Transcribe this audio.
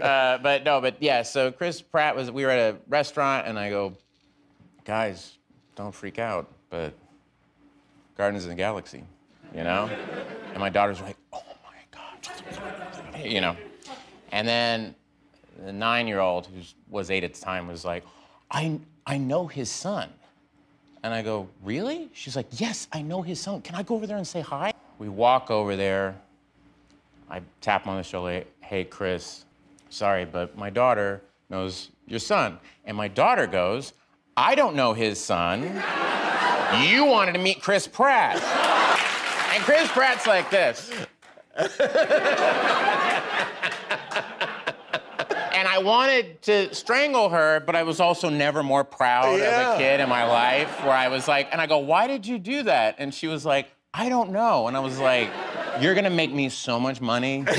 Uh, but no, but yeah. So Chris Pratt was. We were at a restaurant, and I go, guys, don't freak out, but Guardians of the Galaxy, you know. And my daughter's were like, oh my god, you know. And then the nine-year-old, who was eight at the time, was like, I I know his son. And I go, really? She's like, yes, I know his son. Can I go over there and say hi? We walk over there. I tap him on the shoulder. Hey, Chris, sorry, but my daughter knows your son. And my daughter goes, I don't know his son. you wanted to meet Chris Pratt. And Chris Pratt's like this. and I wanted to strangle her, but I was also never more proud Yeah. of a kid in my life where I was like, and I go, why did you do that? And she was like, I don't know. And I was like, you're gonna make me so much money.